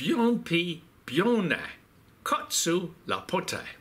Bionpi, pi kotsu Lapote.